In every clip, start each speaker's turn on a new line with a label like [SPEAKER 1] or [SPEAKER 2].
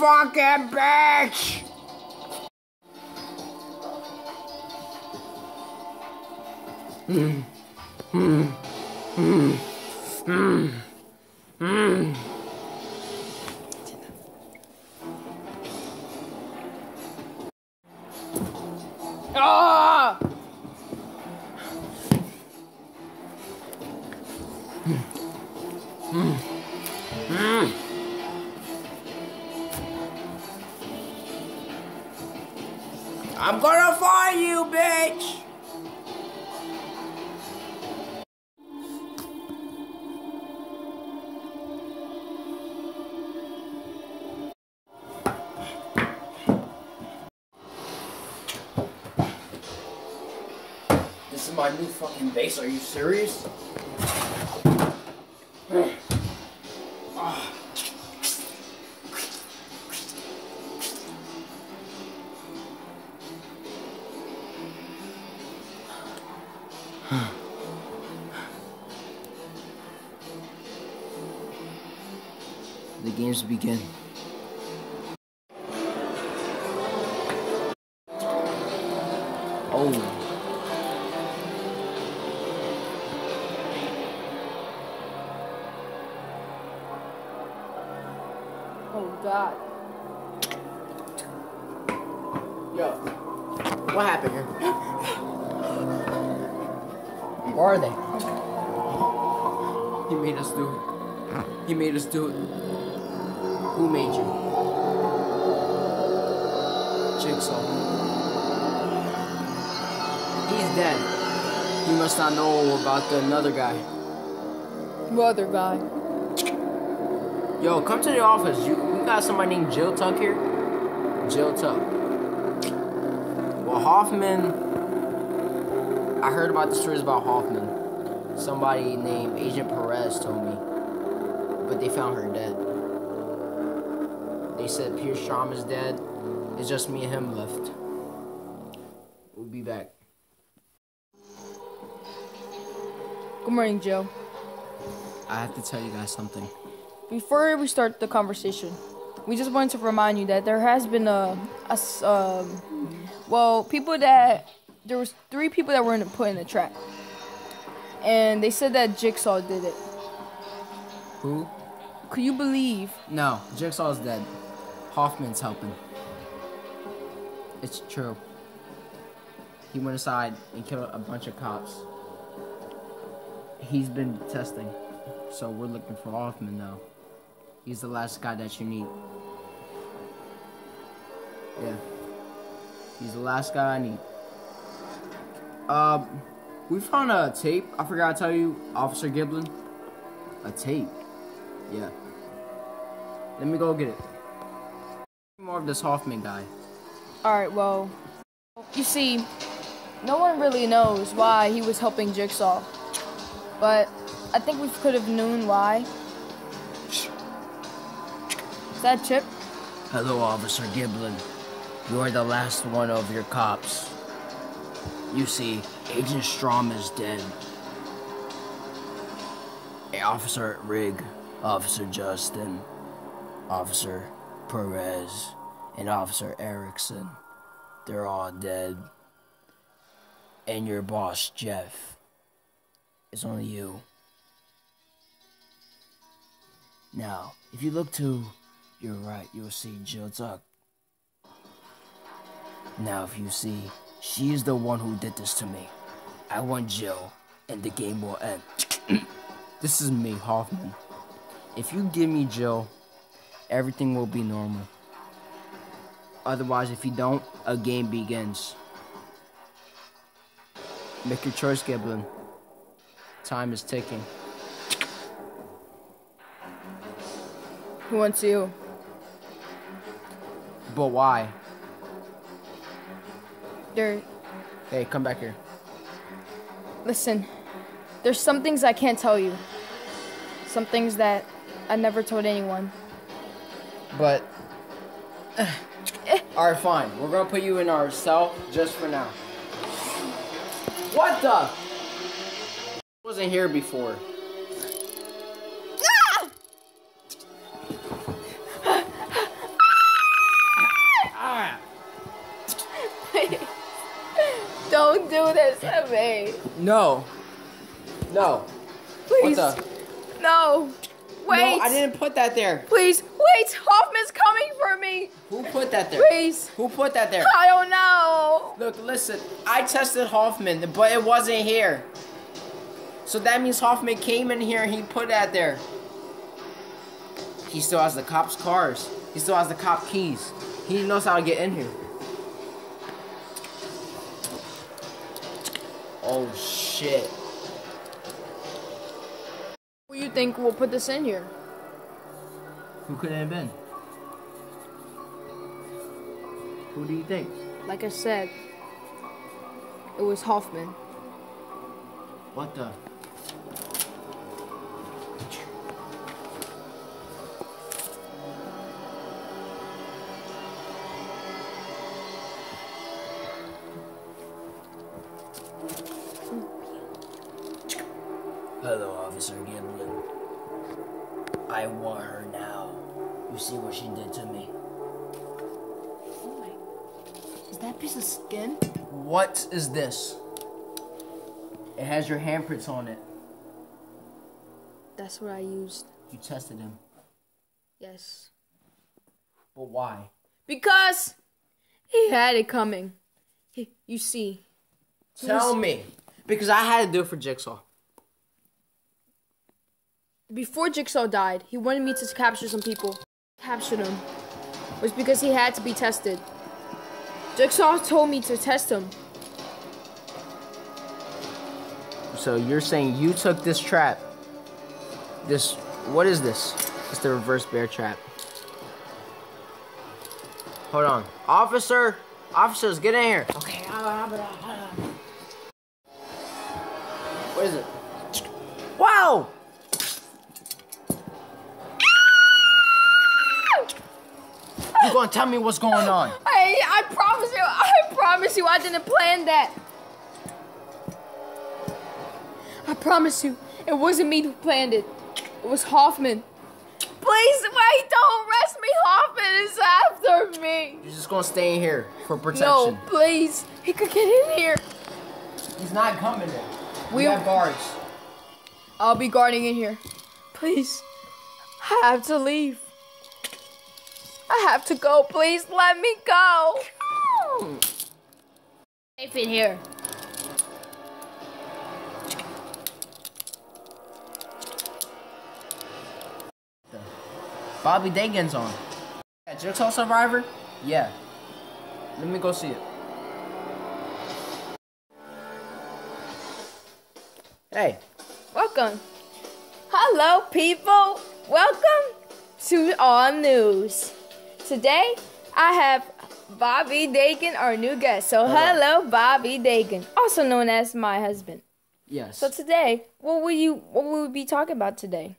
[SPEAKER 1] fucking bitch! Ah! I'm gonna find you, bitch! This is my new fucking base, are you serious? Begin. Oh.
[SPEAKER 2] Oh God.
[SPEAKER 1] Yo. What happened here? Where are they? He made us do it. He made us do it. Who made you? Jigsaw. He's dead. You must not know about the another guy.
[SPEAKER 2] What other guy?
[SPEAKER 1] Yo, come to the office. You, you got somebody named Jill Tuck here? Jill Tuck. Well, Hoffman. I heard about the stories about Hoffman. Somebody named Agent Perez told me. But they found her dead. They said Pierce Strom is dead. It's just me and him left. We'll be back.
[SPEAKER 2] Good morning, Joe.
[SPEAKER 1] I have to tell you guys something.
[SPEAKER 2] Before we start the conversation, we just wanted to remind you that there has been a, a um, well, people that there was three people that were in, put in the trap, and they said that Jigsaw did it.
[SPEAKER 1] Who?
[SPEAKER 2] Could you believe?
[SPEAKER 1] No, Jigsaw's dead. Hoffman's helping. It's true. He went aside and killed a bunch of cops. He's been testing. So we're looking for Hoffman now. He's the last guy that you need. Yeah. He's the last guy I need. Um, we found a tape. I forgot to tell you, Officer Gibson. A tape. Yeah. Let me go get it. More of this Hoffman guy.
[SPEAKER 2] All right, well, you see, no one really knows why he was helping Jigsaw, but I think we could have known why. Is that Chip?
[SPEAKER 1] Hello, Officer Gibson. You are the last one of your cops. You see, Agent Strom is dead. Officer Rigg, Officer Justin, Officer Perez, and Officer Erickson. They're all dead. And your boss, Jeff. It's only you. Now, if you look to your right, you'll see Jill Tuck. Now, if you see, she is the one who did this to me. I want Jill, and the game will end. this is me, Hoffman. If you give me Jill, everything will be normal. Otherwise, if you don't, a game begins. Make your choice, Gibson. Time is ticking.
[SPEAKER 2] Who wants you?
[SPEAKER 1] But why?
[SPEAKER 2] There.
[SPEAKER 1] Hey, come back here.
[SPEAKER 2] Listen, there's some things I can't tell you. Some things that I never told anyone.
[SPEAKER 1] But. Alright, fine. We're gonna put you in our cell just for now. What the? Wasn't here before.
[SPEAKER 2] Don't do this to me.
[SPEAKER 1] No. No.
[SPEAKER 2] Please. No. Wait.
[SPEAKER 1] No, I didn't put that there.
[SPEAKER 2] Please. Wait. Hoffman's coming for me.
[SPEAKER 1] Who put that there?
[SPEAKER 2] Please.
[SPEAKER 1] Who put that there?
[SPEAKER 2] I don't know.
[SPEAKER 1] Look, listen. I tested Hoffman, but it wasn't here. So that means Hoffman came in here and he put that there. He still has the cop's cars. He still has the cop keys. He knows how to get in here. Oh shit.
[SPEAKER 2] Who do you think will put this in here?
[SPEAKER 1] Who could it have been? Who do you think?
[SPEAKER 2] Like I said, it was Hoffman.
[SPEAKER 1] What the? Hello, Officer Gibson. I want her now. You see what she did to me?
[SPEAKER 2] Oh is that piece of skin?
[SPEAKER 1] What is this? It has your handprints on it.
[SPEAKER 2] That's what I used.
[SPEAKER 1] You tested him.
[SPEAKER 2] Yes.
[SPEAKER 1] But why?
[SPEAKER 2] Because he had it coming. He, you see,
[SPEAKER 1] Tell me. Because I had to do it for Jigsaw.
[SPEAKER 2] before Jigsaw died, he wanted me to capture some people. Captured him. Was because he had to be tested. Jigsaw told me to test him.
[SPEAKER 1] So you're saying you took this trap? This, what is this? It's the reverse bear trap. Hold on. Officer! Officers, get in here. Okay. What is it? Wow! Gonna tell me what's going on?
[SPEAKER 2] I, I promise you, I promise you, I didn't plan that. I promise you, it wasn't me who planned it. It was Hoffman. Please, wait, don't arrest me. Hoffman is after me.
[SPEAKER 1] You're just gonna stay in here for protection.
[SPEAKER 2] No, please. He could get in here.
[SPEAKER 1] He's not coming in. We
[SPEAKER 2] We-
[SPEAKER 1] have guards.
[SPEAKER 2] I'll be guarding in here. Please. I have to leave. I have to go. Please let me go. Safe in here.
[SPEAKER 1] Bobby Dagan's on. Yeah, Jigsaw Survivor? Yeah. Let me go see it. Hey,
[SPEAKER 2] Welcome. Hello, people. Welcome to All News. Today, I have Bobby Dagan, our new guest. So, hello, Bobby Dagan, also known as my husband.
[SPEAKER 1] yes.
[SPEAKER 2] So today, what will you what will we be talking about today?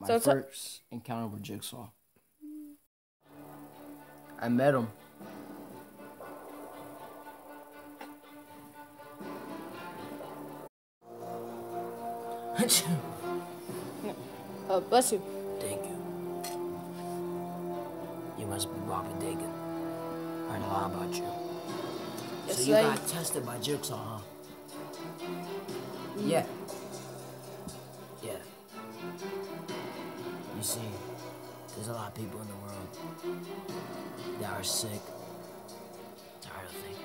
[SPEAKER 1] My
[SPEAKER 2] so- so-
[SPEAKER 1] first encounter with Jigsaw. I met him.
[SPEAKER 2] Uh, bless you.
[SPEAKER 1] Thank you. Must be Bobby Dagan. I heard a lot about you. So you got tested by Jigsaw, huh? Mm-hmm. Yeah. Yeah. You see, there's a lot of people in the world that are sick, tired of things.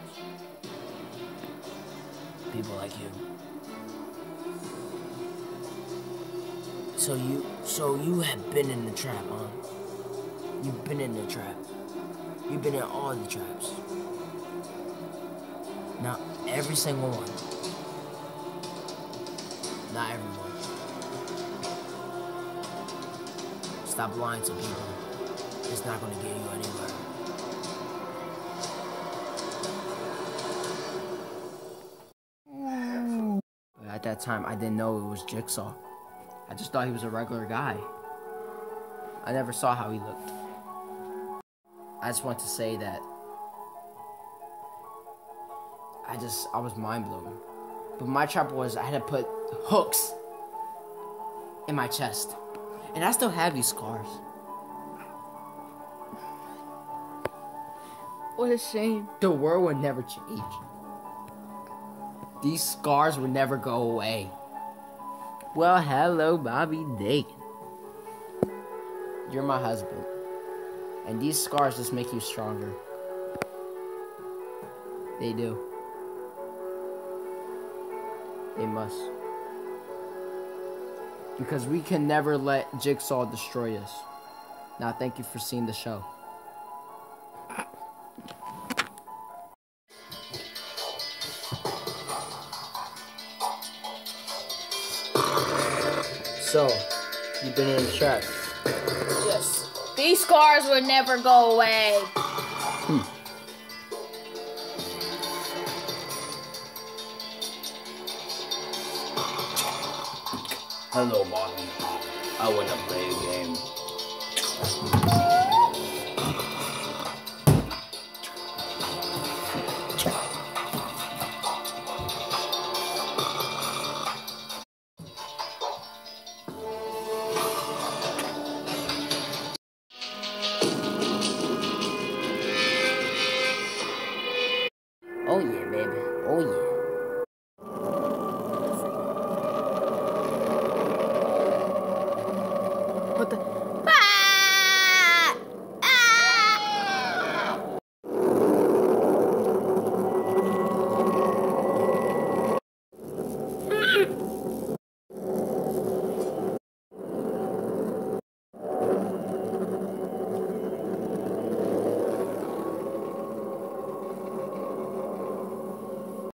[SPEAKER 1] People like you. So you, so you have been in the trap, huh? Been in the trap. You've been in all the traps. Not every single one. Not everyone. Stop lying to people. It's not gonna get you anywhere. At that time, I didn't know it was Jigsaw. I just thought he was a regular guy. I never saw how he looked. I just want to say that I just I was mind blown. But my trap was I had to put hooks in my chest. And I still have these scars.
[SPEAKER 2] What a shame.
[SPEAKER 1] The world would never change. These scars will never go away. Well, hello, Bobby Dagan. You're my husband. And these scars just make you stronger. They do. They must. Because we can never let Jigsaw destroy us. Now, thank you for seeing the show. So, you've been in the trap.
[SPEAKER 2] Yes. These scars will never go away.
[SPEAKER 1] Hello, mommy. I want to play a game. 不对。